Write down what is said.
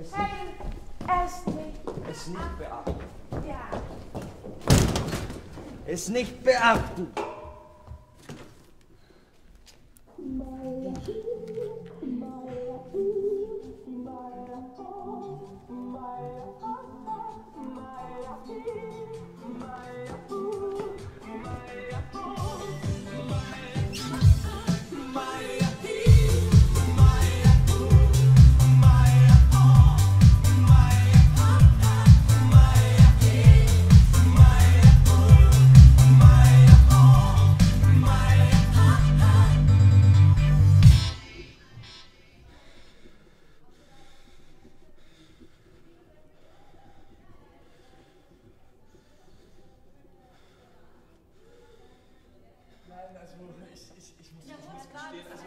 Es nicht, es nicht, es nicht beachten. Ja. Es nicht beachten. Nein. Also, ich, ich, ich muss, ja, ich gestehen, also,